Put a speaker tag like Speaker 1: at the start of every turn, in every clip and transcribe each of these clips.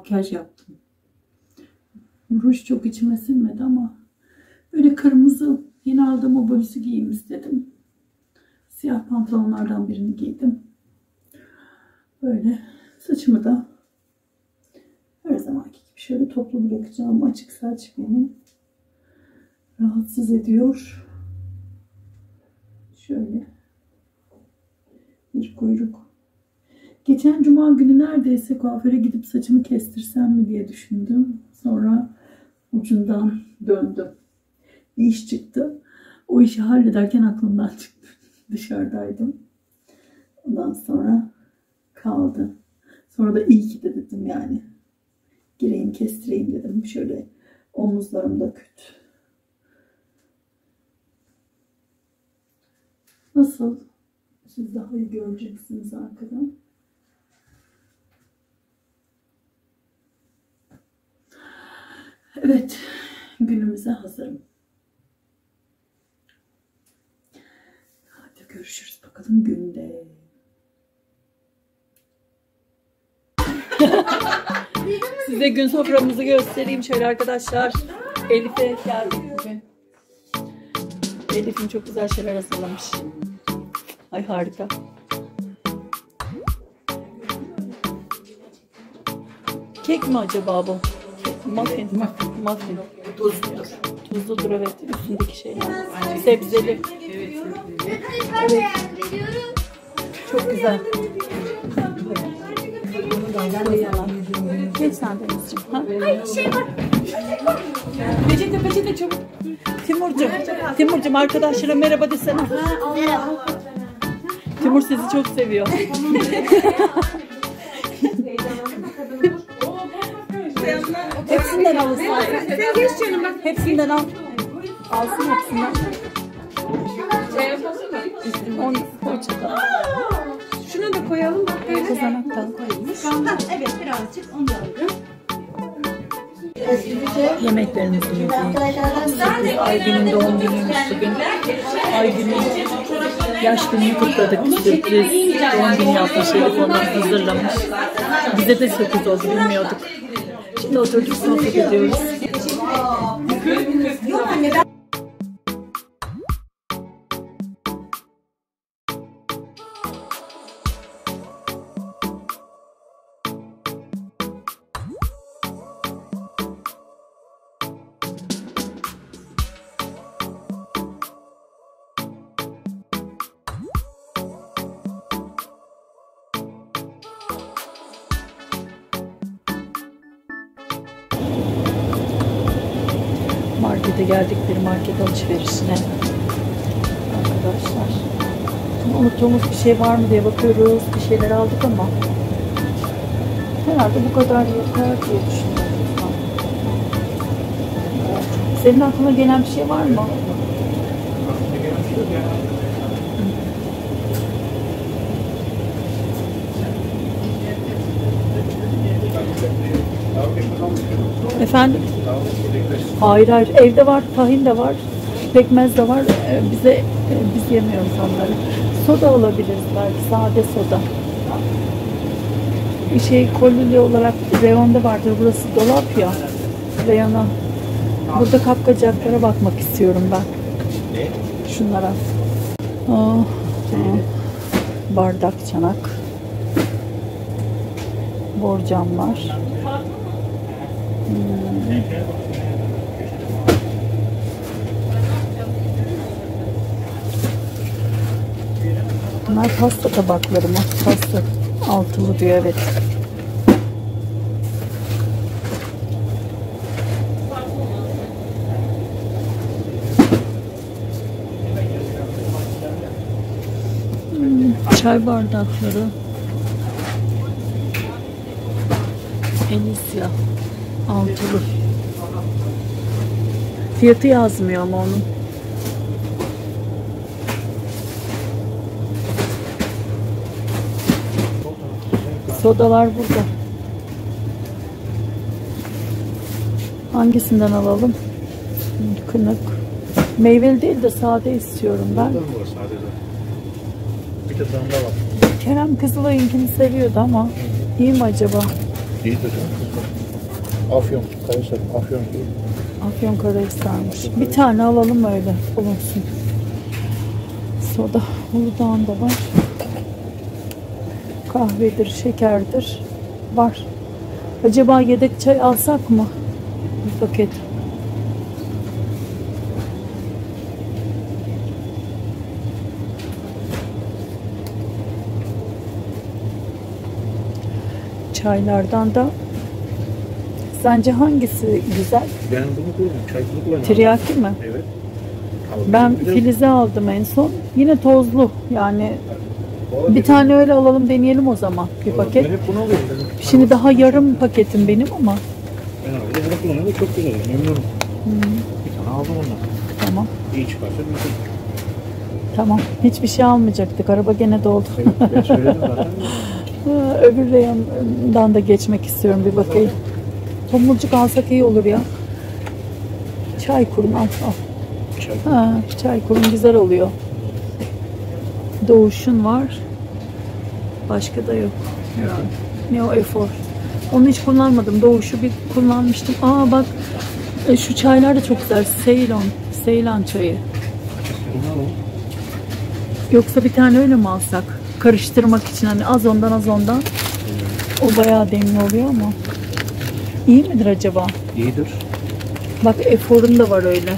Speaker 1: makyaj yaptım. Ruj çok içime sinmedi ama böyle kırmızı yeni aldığım o bluzü giyeyim istedim. Siyah pantolonlardan birini giydim. Böyle saçımı da her zamanki gibi şöyle toplu bırakacağım. Açık saç beni rahatsız ediyor. Şöyle bir kuyruk. Geçen cuma günü neredeyse kuaföre gidip saçımı kestirsem mi diye düşündüm. Sonra ucundan döndüm. Bir iş çıktı. O işi hallederken aklımdan çıktı. Dışarıdaydım. Ondan sonra kaldı. Sonra da iyi ki de dedim yani. Gireyim kestireyim dedim. Şöyle omuzlarımda küt. Nasıl? Siz daha iyi göreceksiniz arkadan. Evet, günümüze hazırım. Hadi görüşürüz bakalım günde. Size gün soframızı göstereyim şöyle arkadaşlar. Elif'e geldik bugün. Elif'in çok güzel şeyler hazırlamış. Ay harika. Kek mi acaba bu? Muffin. Muffin.
Speaker 2: Tuzludur.
Speaker 1: Tuzludur evet. Üstündeki şeyler. Sebzeli. Evet. Çok güzel. Geç sen Denizciğim. Ha? Peçete peçete çabuk. Timurcuğum. Timurcuğum arkadaşlara merhaba desene. Timur sizi çok seviyor. Hepsinden al istersen.
Speaker 2: Sen geç canım bak.
Speaker 1: Hepsinden al. Alsın hepsinden. On poğaçada.
Speaker 2: Şunu da koyalım bak. böyle.
Speaker 1: Kızanaktan.
Speaker 3: Ha, evet birazcık onu da aldım.
Speaker 1: Yemeklerimizi yedik. Aygün'ün doğum günüymüş bugün. Aygün'ün yaş gününü kutladık. Sürpriz doğum günü yapmış. Elif onu hazırlamış. Bize de sürpriz oldu bilmiyorduk. Şimdi oturduk sohbet ediyoruz. Markete geldik bir market alışverişine. Arkadaşlar. Şimdi unuttuğumuz bir şey var mı diye bakıyoruz. Bir şeyler aldık ama herhalde bu kadar yeter diye düşünüyorum. Senin aklına gelen bir şey var mı? Efendim? Hayır hayır. Evde var, tahin de var, pekmez de var. Ee, bize e, biz yemiyoruz onları. Soda alabiliriz belki, sade soda. Bir şey kolili olarak reyonda vardır. Burası dolap ya. Reyona. Burada kapkacaklara bakmak istiyorum ben. Şunlara. Oh, oh. Bardak, çanak. Borcamlar. Bunlar pasta tabakları mı? Pasta altılı diyor evet. Hmm, Çay bardakları. Enisya. Altılı. Fiyatı yazmıyor ama onun. Sodalar burada. Hangisinden alalım? Kınık. Meyveli değil de sade istiyorum ben.
Speaker 4: Bir de damla var.
Speaker 1: Kerem Kızılay'ınkini seviyordu ama İyi mi acaba?
Speaker 4: İyi de canım. Afyon, Kayser, Afyon değil.
Speaker 1: Afyon Karahisar'mış. Bir tane alalım öyle bulunsun. Soda. Uludağ'ın da var. Kahvedir, şekerdir. Var. Acaba yedek çay alsak mı? Bir paket. Çaylardan da sence hangisi güzel?
Speaker 4: Ben bunu kullanıyorum. Çay bunu kullanıyorum.
Speaker 1: Tiryaki mi?
Speaker 4: Evet. Aldım.
Speaker 1: Ben Filiz'e aldım en son. Yine tozlu. Yani
Speaker 4: Vallahi
Speaker 1: bir tane öyle alalım deneyelim o zaman bir
Speaker 4: Vallahi
Speaker 1: paket.
Speaker 4: Ben hep bunu alıyorum.
Speaker 1: Şimdi daha yarım paketim benim ama
Speaker 4: Ben öyle bunu kullanıyorum. Çok güzel. Memnunum. Bir tane aldım ondan.
Speaker 1: tamam.
Speaker 4: İyi çıkarsa bir şey.
Speaker 1: Tamam. Hiçbir şey almayacaktık. Araba gene doldu.
Speaker 4: Evet, ben söyledim zaten.
Speaker 1: Ha, Öbür reyondan da geçmek istiyorum bir bakayım. Tomurcuk alsak iyi olur ya. Çay kurun al al.
Speaker 4: Çay.
Speaker 1: Ha, çay kurun güzel oluyor. Doğuşun var. Başka da yok. Ne o efor. Onu hiç kullanmadım. Doğuşu bir kullanmıştım. Aa bak e, şu çaylar da çok güzel. Ceylon. Ceylan çayı. Yoksa bir tane öyle mi alsak? Karıştırmak için hani az ondan az ondan. O bayağı demli oluyor ama. İyi midir acaba?
Speaker 4: İyidir.
Speaker 1: Bak eforun da var öyle.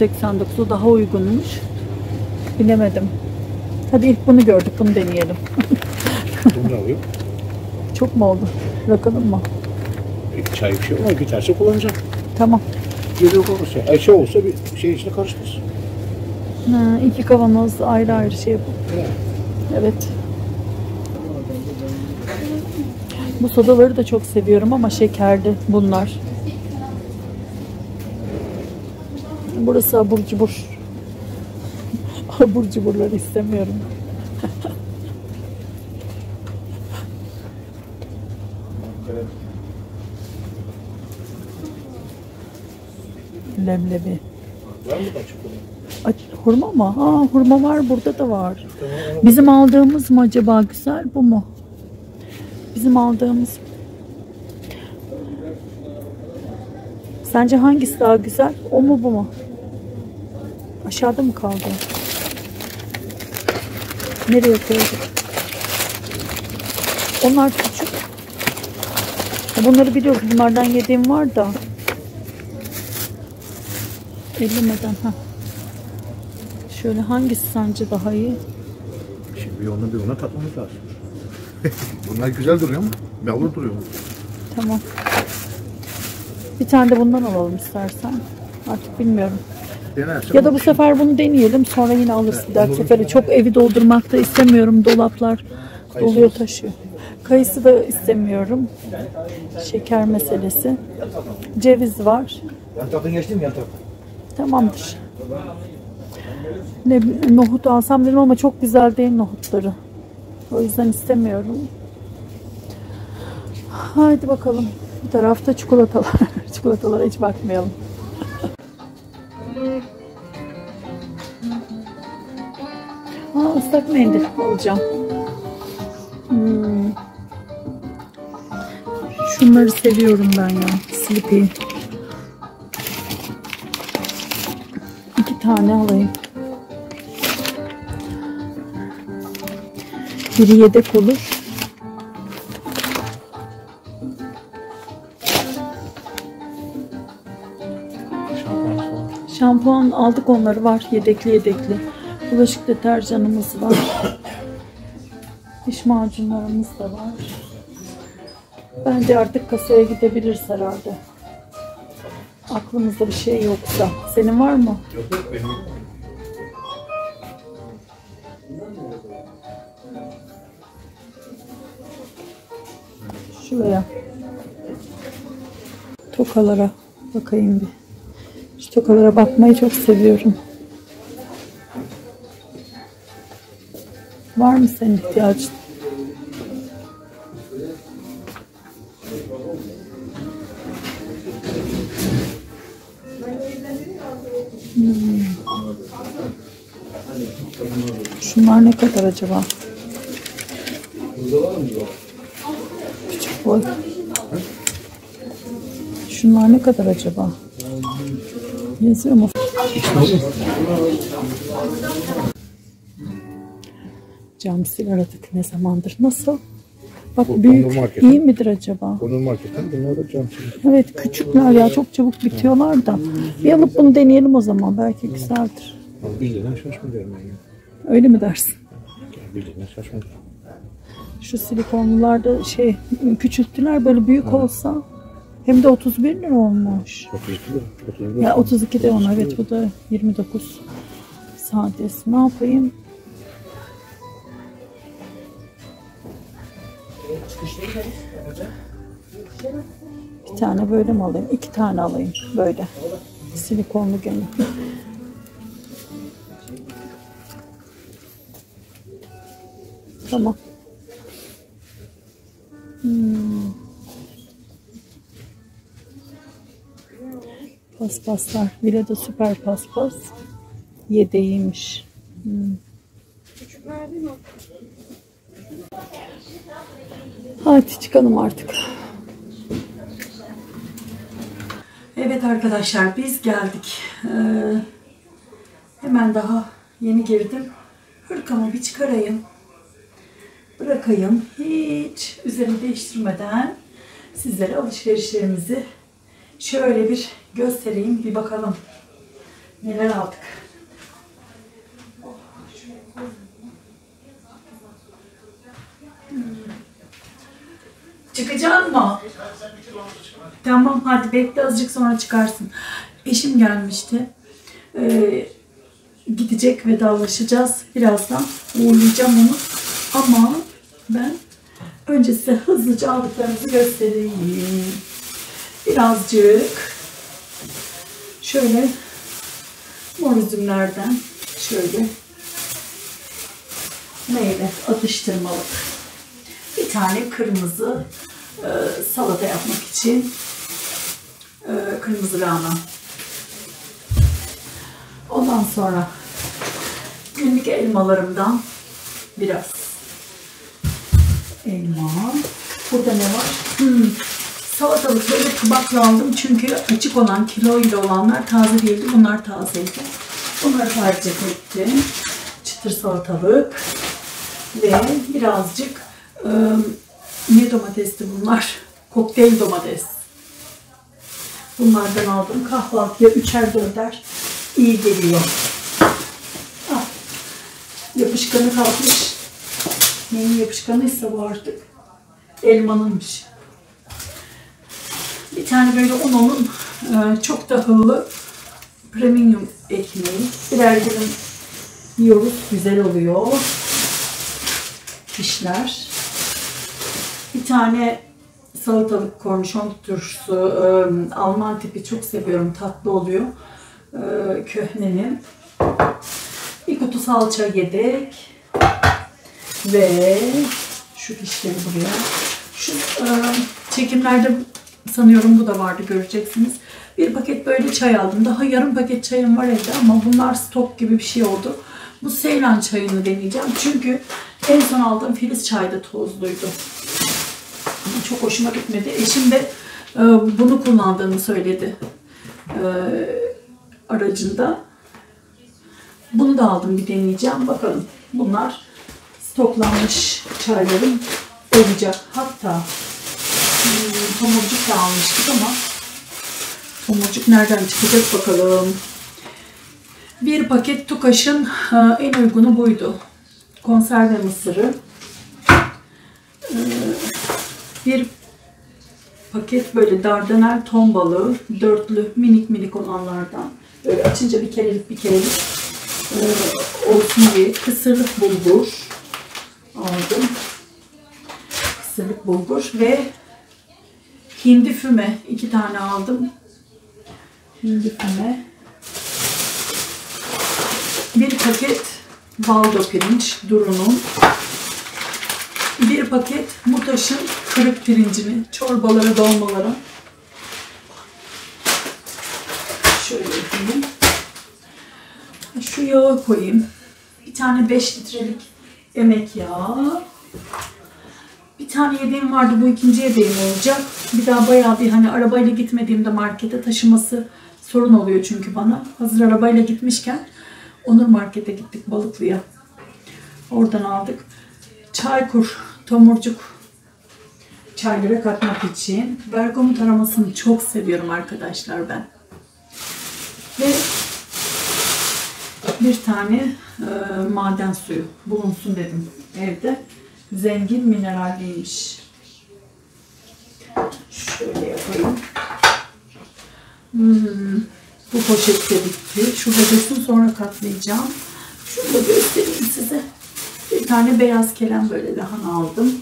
Speaker 1: 89'u daha uygunmuş. Bilemedim. Hadi ilk bunu gördük. Bunu deneyelim.
Speaker 4: Bunu da alıyorum.
Speaker 1: Çok mu oldu? Bırakalım mı?
Speaker 4: E, Çay bir şey olmaz. Biterse kullanacağım.
Speaker 1: Tamam.
Speaker 4: Geri olursa. Ay şey olsa bir şey içine karışmaz.
Speaker 1: Ha, iki kavanoz ayrı ayrı şey yapalım.
Speaker 4: Evet.
Speaker 1: Evet. Bu sodaları da çok seviyorum ama şekerli bunlar. Burası abur cubur. abur cuburları istemiyorum. Leblebi.
Speaker 4: Var mı açık olan?
Speaker 1: Hurma mı? Aa hurma var burada da var. Bizim aldığımız mı acaba güzel bu mu? Bizim aldığımız. Sence hangisi daha güzel? O mu bu mu? Aşağıda mı kaldı? Nereye koyduk? Onlar küçük. Bunları biliyoruz. Bunlardan yediğim var da. Ellemeden ha. Şöyle hangisi sence daha iyi?
Speaker 4: Şimdi bir onu bir ona tatmamız lazım. Bunlar güzel duruyor mu? Yavru duruyor mu?
Speaker 1: Tamam. Bir tane de bundan alalım istersen. Artık bilmiyorum.
Speaker 4: Denersin.
Speaker 1: Ya da bu sefer bunu deneyelim sonra yine alırız bir dahaki sefere. Çok evi doldurmak da istemiyorum. Dolaplar doluyor taşıyor. Kayısı da istemiyorum. Şeker meselesi. Ceviz var.
Speaker 4: Yan taraftan geçtim yan taraftan.
Speaker 1: Tamamdır. Ne, nohut alsam dedim ama çok güzel değil nohutları. O yüzden istemiyorum. Haydi bakalım. Bu tarafta çikolatalar. Çikolatalara hiç bakmayalım. Aa, ıslak mendil alacağım. Hmm. Şunları seviyorum ben ya. Sleepy. İki tane alayım. Biri yedek olur.
Speaker 4: Şampuan
Speaker 1: aldık onları var. Yedekli yedekli. Bulaşık deterjanımız var. Diş macunlarımız da var. Bence artık kasaya gidebiliriz herhalde. Aklımızda bir şey yoksa. Senin var mı?
Speaker 4: Yok yok benim.
Speaker 1: Şuraya. Tokalara bakayım bir. Şu tokalara bakmayı çok seviyorum. Var mı senin ihtiyacın? Hmm. Şunlar ne kadar acaba? Küçük boy. Şunlar ne kadar acaba? Yazıyor? Camsil aradık ne zamandır. Nasıl? Bak
Speaker 4: Bu
Speaker 1: büyük
Speaker 4: Onur Market.
Speaker 1: iyi midir acaba?
Speaker 4: Onur Market'ten bunlar da cam şimdi.
Speaker 1: Evet küçükler ya çok çabuk bitiyorlar da. Bir alıp bunu deneyelim o zaman. Belki güzeldir.
Speaker 4: Ama bildiğinden şaşma derim ben ya.
Speaker 1: Öyle mi dersin?
Speaker 4: Yani bildiğinden şaşma.
Speaker 1: Şu silikonlularda şey küçülttüler böyle büyük olsa. Hem de 31 lira olmuş.
Speaker 4: 32 lira. 32 lira.
Speaker 1: Ya 32 de ona evet bu da 29 sadesi. Ne yapayım? Bir tane böyle mi alayım? İki tane alayım böyle. Silikonlu gene. Tamam. Paspaslar. Vilada süper paspas. Yedeğiymiş. Hmm. Hadi çıkalım artık. Evet arkadaşlar biz geldik. Ee, hemen daha yeni girdim. Hırkamı bir çıkarayım. Bırakayım. Hiç üzerimi değiştirmeden sizlere alışverişlerimizi şöyle bir göstereyim. Bir bakalım neler aldık. Çıkacaksın mı? Tamam hadi bekle azıcık sonra çıkarsın. Eşim gelmişti. Ee, gidecek vedalaşacağız. Birazdan uğurlayacağım onu. Ama ben önce size hızlıca aldıklarımızı göstereyim. Birazcık şöyle mor üzümlerden şöyle meyve atıştırmalık. Bir tane kırmızı e, salata yapmak için e, kırmızı lahana. Ondan sonra günlük elmalarımdan biraz elma. Burada ne var? Hmm. Salatalık böyle tabakla aldım çünkü açık olan kiloyla olanlar taze değildi. Bunlar tazeydi. Bunları tercih ettim. Çıtır salatalık ve birazcık e, ne domatesti bunlar? Kokteyl domates. Bunlardan aldım. Kahvaltıya üçer dörder iyi geliyor. Ah, yapışkanı kalkmış. Neyin yapışkanıysa bu artık. Elmanınmış. Bir tane böyle ununun e, çok tahıllı premium ekmeği. Birer dilim yiyoruz. Güzel oluyor. Fişler. Bir tane salatalık kornişon turşusu. e, Alman tipi çok seviyorum. Tatlı oluyor. E, köhnenin. Bir kutu salça yedek. Ve şu fişleri buraya. Şu çekimlerde sanıyorum bu da vardı göreceksiniz. Bir paket böyle çay aldım. Daha yarım paket çayım var evde ama bunlar stok gibi bir şey oldu. Bu Seylan çayını deneyeceğim. Çünkü en son aldığım Filiz çay da tozluydu. Çok hoşuma gitmedi. Eşim de e, bunu kullandığını söyledi e, aracında. Bunu da aldım bir deneyeceğim. Bakalım bunlar stoklanmış çaylarım olacak. Hatta tomurcuk da almıştık ama tomurcuk nereden çıkacak bakalım. Bir paket Tukaş'ın e, en uygunu buydu. Konserve mısırı. E, Bir paket böyle dardanel ton balığı. Dörtlü minik minik olanlardan. Böyle açınca bir kerelik bir kerelik e, olsun diye kısırlık bulgur aldım. Kısırlık bulgur ve hindi füme iki tane aldım. Hindi füme. Bir paket baldo pirinç Duru'nun. Bir paket Mutaş'ın kırık pirincini, çorbalara, dolmalara. Şöyle yapayım. Şu yağı koyayım. Bir tane 5 litrelik emek yağı. Tane yedeğim vardı. Bu ikinci yedeğim olacak. Bir daha bayağı bir hani arabayla gitmediğimde markete taşıması sorun oluyor çünkü bana. Hazır arabayla gitmişken Onur Market'e gittik Balıklı'ya. Oradan aldık. Çaykur, tomurcuk çaylara katmak için. Bergamot aromasını çok seviyorum arkadaşlar ben. Ve bir tane e, maden suyu bulunsun dedim evde. Zengin mineralliymiş. Şöyle yapayım. Hmm, bu poşet de bitti. Şurada dursun sonra katlayacağım. Şunu da göstereyim size. Bir tane beyaz kelem böyle lahana aldım.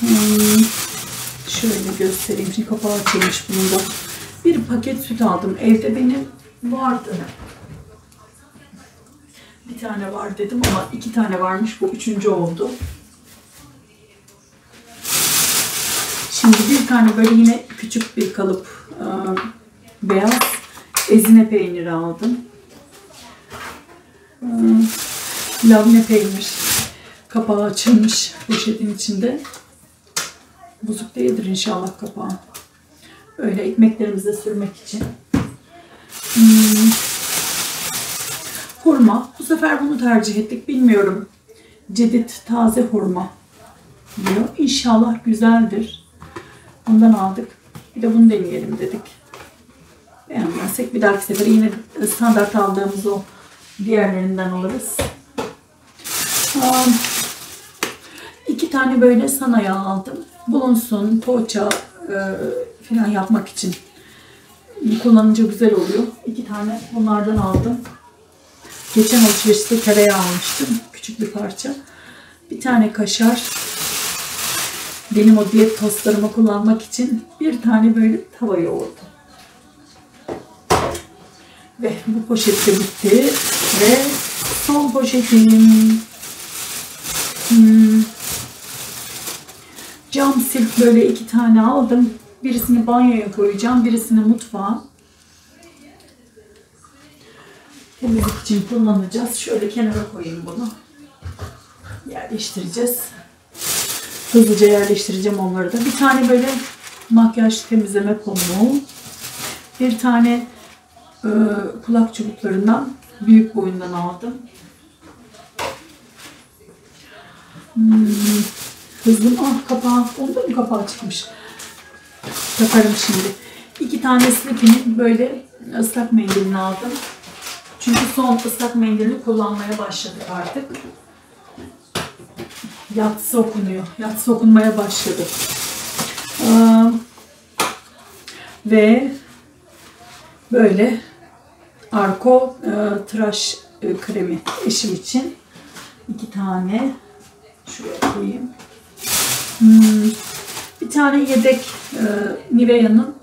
Speaker 1: Hmm, şöyle göstereyim. Şimdi kapağı açılmış bunun da. Bir paket süt aldım. Evde benim vardı. Bir tane var dedim ama iki tane varmış. Bu üçüncü oldu. Şimdi bir tane böyle yine küçük bir kalıp e, beyaz ezine peyniri aldım. E, labne peynir. Kapağı açılmış poşetin içinde. Bozuk değildir inşallah kapağı. Öyle ekmeklerimize sürmek için. Hmm. Hurma. Bu sefer bunu tercih ettik. Bilmiyorum. Cedit taze hurma diyor. İnşallah güzeldir. Ondan aldık. Bir de bunu deneyelim dedik. Beğenmezsek bir dahaki sefer yine standart aldığımız o diğerlerinden alırız. Aa, iki tane böyle sanaya aldım. Bulunsun, poğaça e, falan yapmak için. Kullanınca güzel oluyor. İki tane bunlardan aldım. Geçen alışverişte tereyağı almıştım. Küçük bir parça. Bir tane kaşar. Benim o diyet tostlarıma kullanmak için bir tane böyle tava yoğurdu. Ve bu poşet de bitti. Ve son poşetim. Hmm. Cam silk böyle iki tane aldım. Birisini banyoya koyacağım. Birisini mutfağa. Temizlik için kullanacağız. Şöyle kenara koyayım bunu. Yerleştireceğiz. Hızlıca yerleştireceğim onları da. Bir tane böyle makyaj temizleme pamuğu. Bir tane e, kulak çubuklarından büyük boyundan aldım. Hmm, hızlım. Ah kapağı. Onda mı kapağı çıkmış? Takarım şimdi. İki tane Slippy'nin böyle ıslak mendilini aldım. Çünkü son ıslak mendilini kullanmaya başladık artık. Yatsı okunuyor. Yatsı okunmaya başladı. Ve böyle Arko e, tıraş e, kremi eşim için. iki tane şuraya koyayım. Hmm, bir tane yedek e, Nivea'nın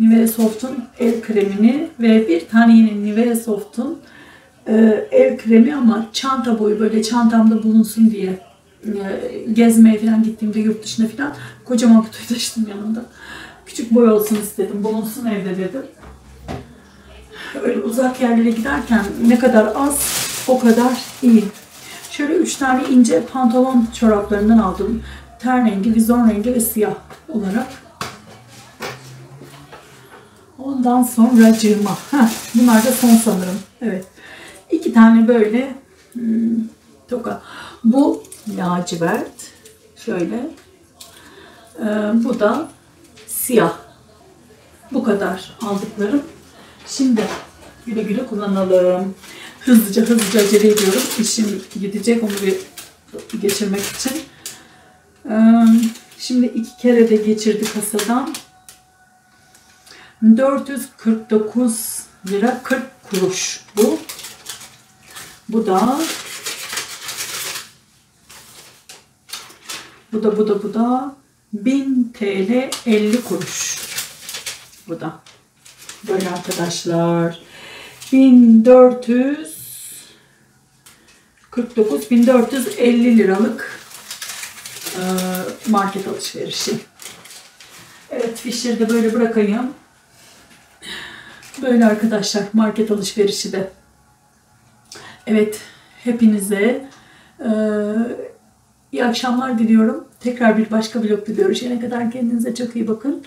Speaker 1: Nivea Soft'un el kremini ve bir tane yine Nivea Soft'un e, el kremi ama çanta boyu böyle çantamda bulunsun diye e, gezmeye falan gittiğimde yurt dışına falan kocaman kutuyu taşıdım yanımda. Küçük boy olsun istedim. Bulunsun evde dedim. Öyle uzak yerlere giderken ne kadar az o kadar iyi. Şöyle üç tane ince pantolon çoraplarından aldım. Ten rengi, vizon rengi ve siyah olarak. Ondan sonra cırma. Heh, bunlar da son sanırım. Evet. İki tane böyle hmm, toka. Bu lacivert. Şöyle. Ee, bu da siyah. Bu kadar aldıklarım. Şimdi güle güle kullanalım. Hızlıca hızlıca acele ediyorum. İşim gidecek onu bir geçirmek için. Ee, şimdi iki kere de geçirdi kasadan. 449 lira 40 kuruş bu. Bu da bu da bu da bu da 1000 TL 50 kuruş. Bu da. Böyle arkadaşlar. 1449 1450 liralık market alışverişi. Evet fişleri de böyle bırakayım. Böyle arkadaşlar market alışverişi de. Evet hepinize Ee, iyi akşamlar diliyorum. Tekrar bir başka vlogda görüşene kadar kendinize çok iyi bakın.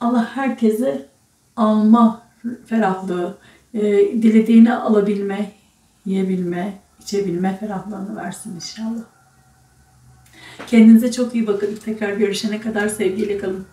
Speaker 1: Allah herkese alma ferahlığı, e, dilediğini alabilme, yiyebilme, içebilme ferahlığını versin inşallah. Kendinize çok iyi bakın. Tekrar görüşene kadar sevgiyle kalın.